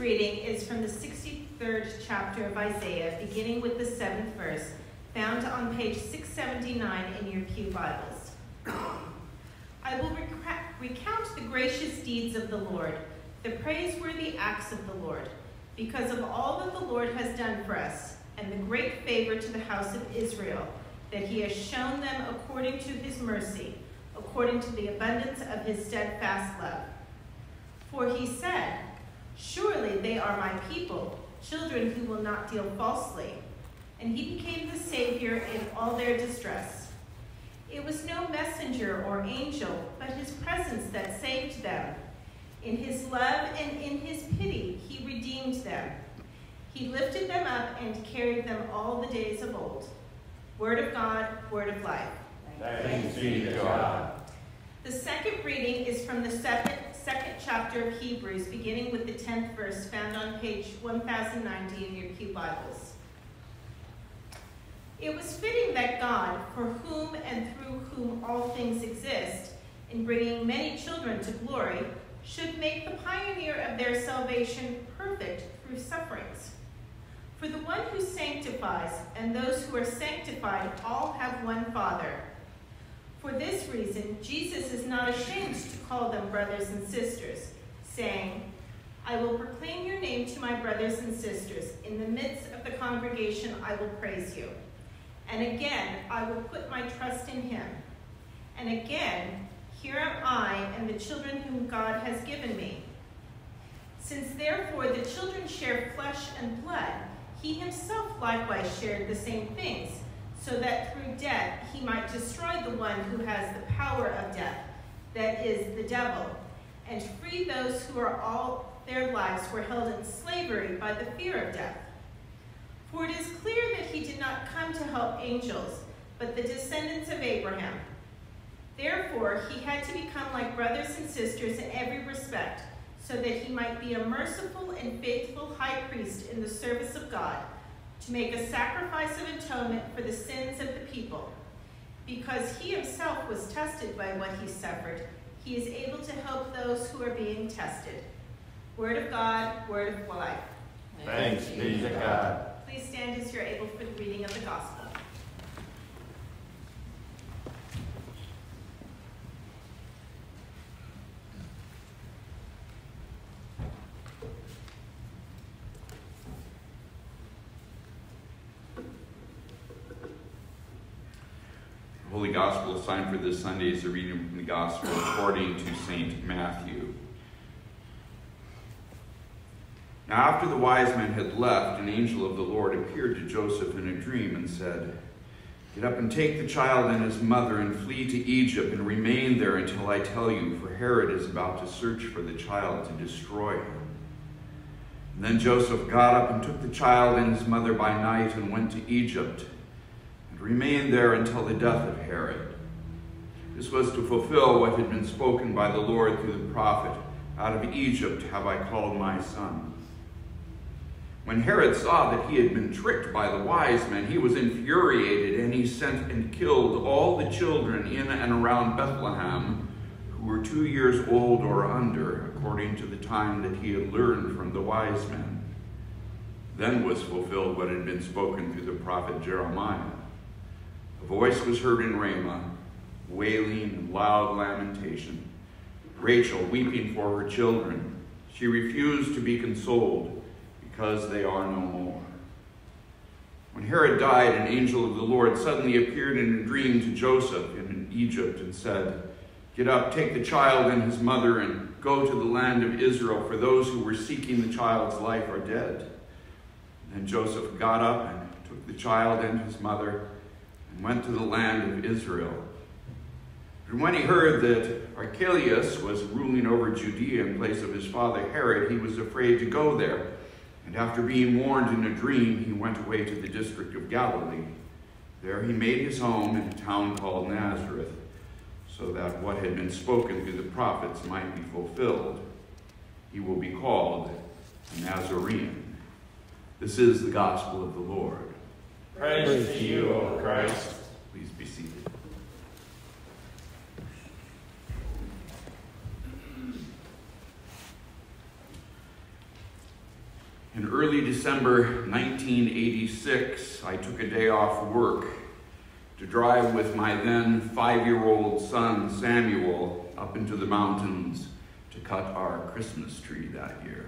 reading is from the 63rd chapter of Isaiah, beginning with the seventh verse, found on page 679 in your Pew Bibles. I will recount the gracious deeds of the Lord, the praiseworthy acts of the Lord, because of all that the Lord has done for us, and the great favor to the house of Israel, that he has shown them according to his mercy, according to the abundance of his steadfast love. For he said, Surely they are my people, children who will not deal falsely. And he became the Savior in all their distress. It was no messenger or angel, but his presence that saved them. In his love and in his pity, he redeemed them. He lifted them up and carried them all the days of old. Word of God, word of life. Thanks be to God. The second reading is from the second, second chapter of Hebrews, beginning with the 10th verse found on page 1090 in your Pew Bibles. It was fitting that God, for whom and through whom all things exist, in bringing many children to glory, should make the pioneer of their salvation perfect through sufferings. For the one who sanctifies and those who are sanctified all have one Father. For this reason, Jesus is not ashamed to call them brothers and sisters, saying, I will proclaim your name to my brothers and sisters. In the midst of the congregation, I will praise you. And again, I will put my trust in him. And again, here am I and the children whom God has given me. Since therefore the children share flesh and blood, he himself likewise shared the same things, so that through death he might destroy the one who has the power of death, that is, the devil, and free those who are all their lives were held in slavery by the fear of death. For it is clear that he did not come to help angels, but the descendants of Abraham. Therefore, he had to become like brothers and sisters in every respect, so that he might be a merciful and faithful high priest in the service of God, to make a sacrifice of atonement for the sins of the people. Because he himself was tested by what he suffered, he is able to help those who are being tested. Word of God, word of life. Thanks be to God. Please stand as you're able for the reading of the gospel. Holy Gospel assigned for this Sunday is a reading from the Gospel according to St. Matthew. Now, after the wise men had left, an angel of the Lord appeared to Joseph in a dream and said, Get up and take the child and his mother and flee to Egypt and remain there until I tell you, for Herod is about to search for the child to destroy him. And then Joseph got up and took the child and his mother by night and went to Egypt remained there until the death of Herod. This was to fulfill what had been spoken by the Lord through the prophet Out of Egypt have I called my son. When Herod saw that he had been tricked by the wise men, he was infuriated, and he sent and killed all the children in and around Bethlehem who were two years old or under, according to the time that he had learned from the wise men. Then was fulfilled what had been spoken through the prophet Jeremiah. A voice was heard in Ramah, wailing and loud lamentation. Rachel weeping for her children. She refused to be consoled because they are no more. When Herod died, an angel of the Lord suddenly appeared in a dream to Joseph in Egypt and said, Get up, take the child and his mother, and go to the land of Israel, for those who were seeking the child's life are dead. And Joseph got up and took the child and his mother and went to the land of Israel. And when he heard that Archelaus was ruling over Judea in place of his father Herod, he was afraid to go there. And after being warned in a dream, he went away to the district of Galilee. There he made his home in a town called Nazareth, so that what had been spoken through the prophets might be fulfilled. He will be called a Nazarene. This is the gospel of the Lord. Praise, Praise to you, O Christ. Please be seated. In early December 1986, I took a day off work to drive with my then five year old son Samuel up into the mountains to cut our Christmas tree that year.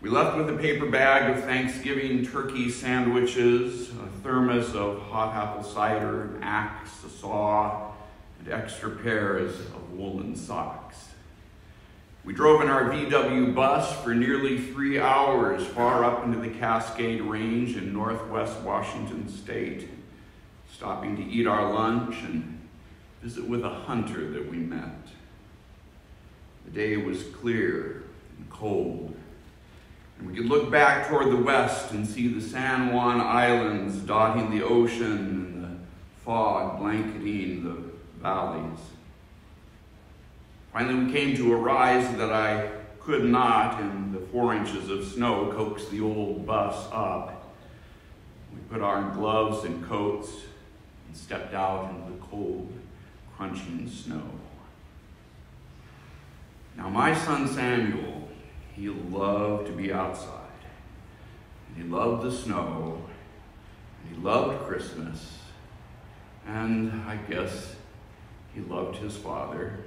We left with a paper bag of Thanksgiving turkey sandwiches, a thermos of hot apple cider, an axe, a saw, and extra pairs of woolen socks. We drove in our VW bus for nearly three hours far up into the Cascade Range in northwest Washington state, stopping to eat our lunch and visit with a hunter that we met. The day was clear and cold, and we could look back toward the west and see the San Juan Islands dotting the ocean and the fog blanketing the valleys. Finally, we came to a rise that I could not, in the four inches of snow, coax the old bus up. We put on gloves and coats and stepped out into the cold, crunching snow. Now, my son Samuel, he loved to be outside. And he loved the snow. And he loved Christmas. And I guess he loved his father.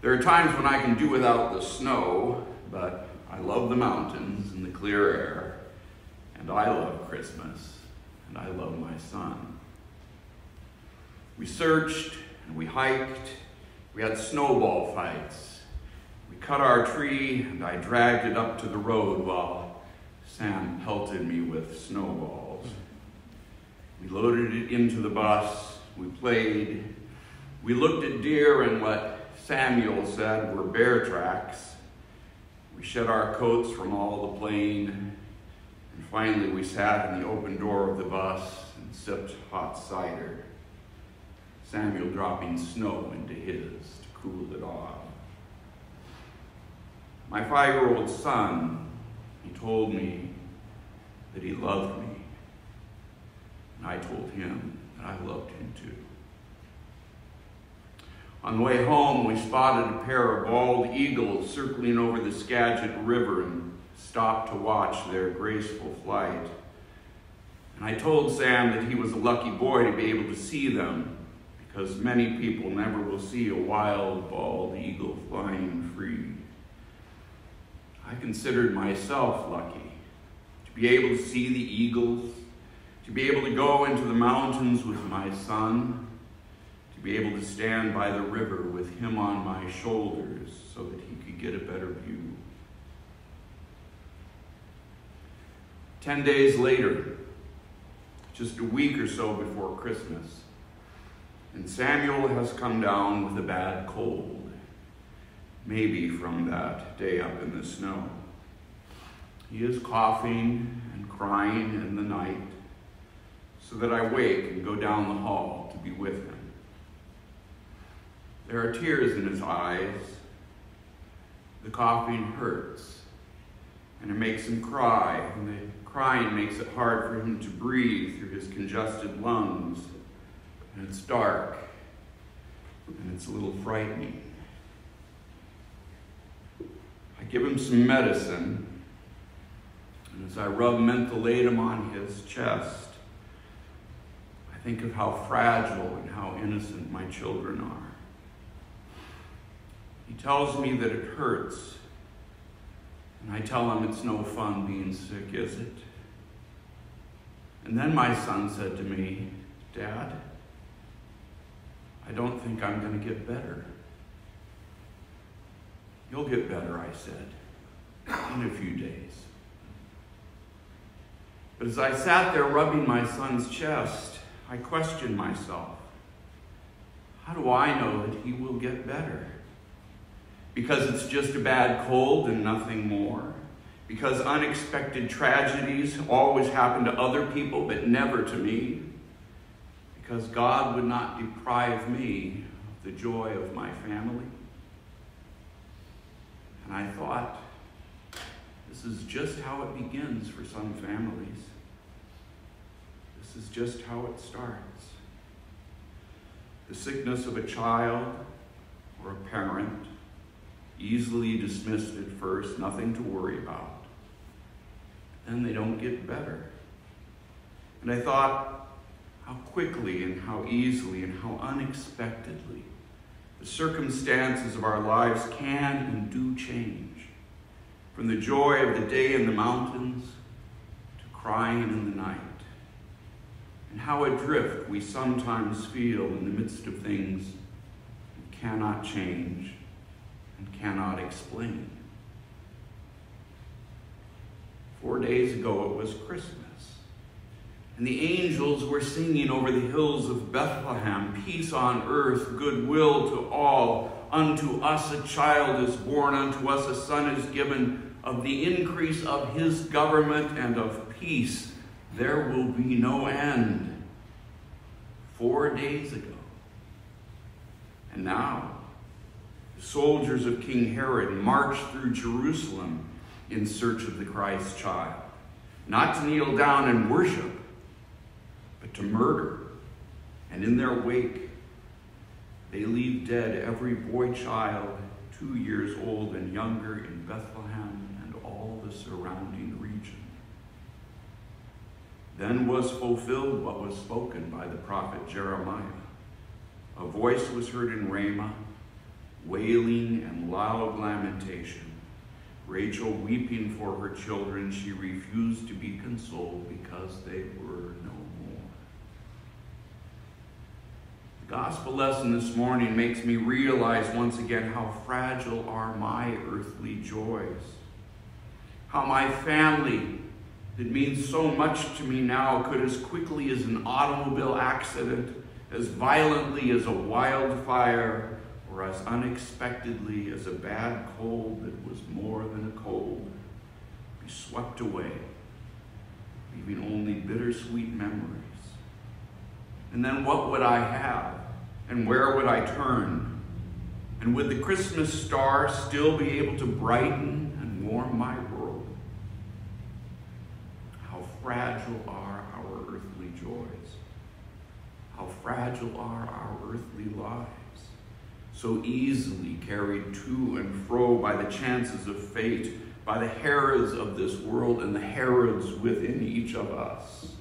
There are times when I can do without the snow, but I love the mountains and the clear air. And I love Christmas. And I love my son. We searched and we hiked we had snowball fights. We cut our tree, and I dragged it up to the road while Sam pelted me with snowballs. We loaded it into the bus. We played. We looked at deer and what Samuel said were bear tracks. We shed our coats from all the playing. And finally, we sat in the open door of the bus and sipped hot cider. Samuel dropping snow into his to cool it off. My five year old son, he told me that he loved me. And I told him that I loved him too. On the way home, we spotted a pair of bald eagles circling over the Skagit River and stopped to watch their graceful flight. And I told Sam that he was a lucky boy to be able to see them because many people never will see a wild bald eagle flying free. I considered myself lucky to be able to see the eagles, to be able to go into the mountains with my son, to be able to stand by the river with him on my shoulders so that he could get a better view. Ten days later, just a week or so before Christmas, and Samuel has come down with a bad cold, maybe from that day up in the snow. He is coughing and crying in the night, so that I wake and go down the hall to be with him. There are tears in his eyes. The coughing hurts, and it makes him cry, and the crying makes it hard for him to breathe through his congested lungs and it's dark, and it's a little frightening. I give him some medicine, and as I rub mentholatum on his chest, I think of how fragile and how innocent my children are. He tells me that it hurts, and I tell him it's no fun being sick, is it? And then my son said to me, Dad, I don't think I'm going to get better. You'll get better, I said, in a few days. But as I sat there rubbing my son's chest, I questioned myself. How do I know that he will get better? Because it's just a bad cold and nothing more? Because unexpected tragedies always happen to other people but never to me? because God would not deprive me of the joy of my family. And I thought, this is just how it begins for some families. This is just how it starts. The sickness of a child or a parent, easily dismissed at first, nothing to worry about. then they don't get better. And I thought how quickly and how easily and how unexpectedly the circumstances of our lives can and do change. From the joy of the day in the mountains to crying in the night. And how adrift we sometimes feel in the midst of things we cannot change and cannot explain. Four days ago it was Christmas. And the angels were singing over the hills of Bethlehem, peace on earth, goodwill to all. Unto us a child is born, unto us a son is given. Of the increase of his government and of peace there will be no end. Four days ago. And now, the soldiers of King Herod march through Jerusalem in search of the Christ child, not to kneel down and worship to murder. And in their wake, they leave dead every boy child two years old and younger in Bethlehem and all the surrounding region. Then was fulfilled what was spoken by the prophet Jeremiah. A voice was heard in Ramah, wailing and loud lamentation. Rachel weeping for her children, she refused to be consoled because they were no The gospel lesson this morning makes me realize once again how fragile are my earthly joys. How my family, that means so much to me now, could as quickly as an automobile accident, as violently as a wildfire, or as unexpectedly as a bad cold that was more than a cold, be swept away, leaving only bittersweet memories. And then what would I have? And where would I turn? And would the Christmas star still be able to brighten and warm my world? How fragile are our earthly joys? How fragile are our earthly lives? So easily carried to and fro by the chances of fate, by the Herods of this world and the Herods within each of us.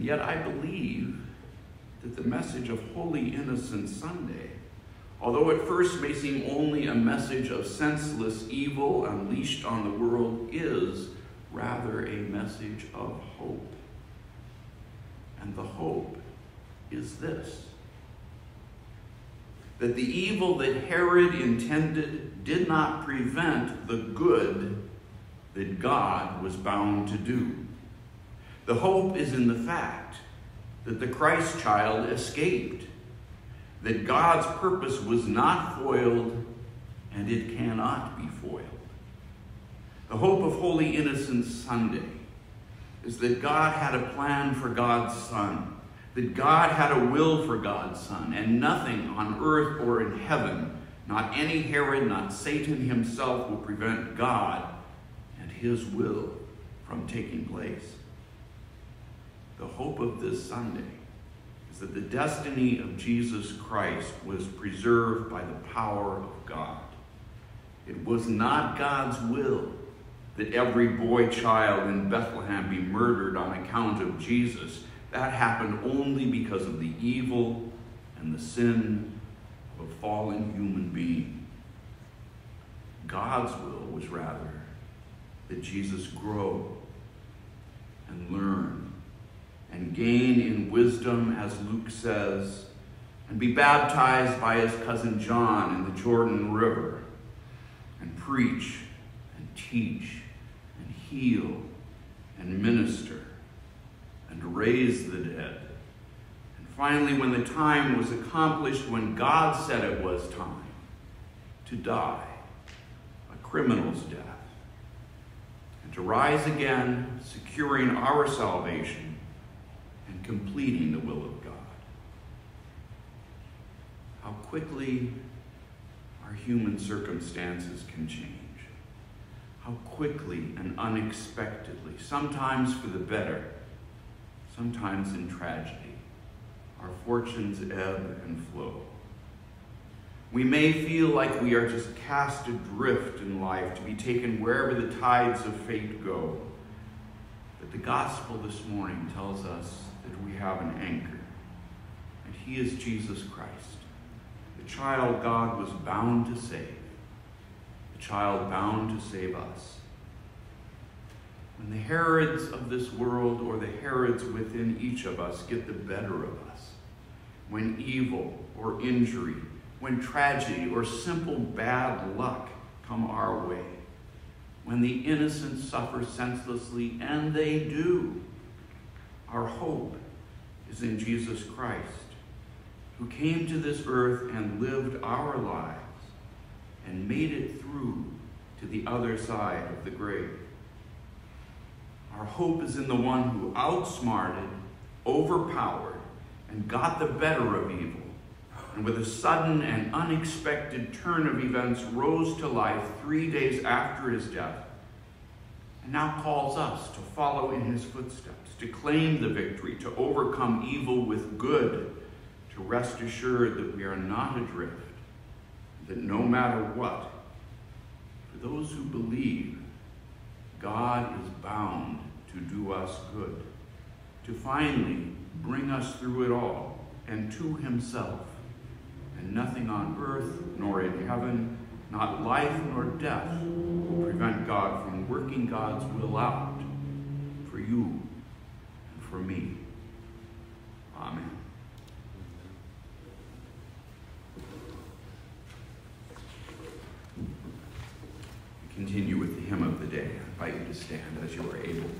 Yet I believe that the message of Holy Innocent Sunday, although at first may seem only a message of senseless evil unleashed on the world, is rather a message of hope. And the hope is this that the evil that Herod intended did not prevent the good that God was bound to do. The hope is in the fact that the Christ child escaped, that God's purpose was not foiled and it cannot be foiled. The hope of Holy Innocents Sunday is that God had a plan for God's Son, that God had a will for God's Son, and nothing on earth or in heaven, not any Herod, not Satan himself, will prevent God and his will from taking place the hope of this Sunday is that the destiny of Jesus Christ was preserved by the power of God. It was not God's will that every boy child in Bethlehem be murdered on account of Jesus. That happened only because of the evil and the sin of a fallen human being. God's will was rather that Jesus grow and learn and gain in wisdom, as Luke says, and be baptized by his cousin John in the Jordan River, and preach and teach and heal and minister and raise the dead. And finally, when the time was accomplished, when God said it was time to die, a criminal's death, and to rise again, securing our salvation completing the will of God. How quickly our human circumstances can change. How quickly and unexpectedly, sometimes for the better, sometimes in tragedy, our fortunes ebb and flow. We may feel like we are just cast adrift in life to be taken wherever the tides of fate go. But the gospel this morning tells us we have an anchor, and he is Jesus Christ, the child God was bound to save, the child bound to save us. When the Herods of this world or the Herods within each of us get the better of us, when evil or injury, when tragedy or simple bad luck come our way, when the innocent suffer senselessly, and they do, our hope is in Jesus Christ, who came to this earth and lived our lives and made it through to the other side of the grave. Our hope is in the one who outsmarted, overpowered, and got the better of evil, and with a sudden and unexpected turn of events rose to life three days after his death, now calls us to follow in his footsteps, to claim the victory, to overcome evil with good, to rest assured that we are not adrift, that no matter what, for those who believe, God is bound to do us good, to finally bring us through it all and to himself. And nothing on earth nor in heaven, not life nor death, will prevent God from working God's will out for you and for me. Amen. continue with the hymn of the day. I invite you to stand as you are able.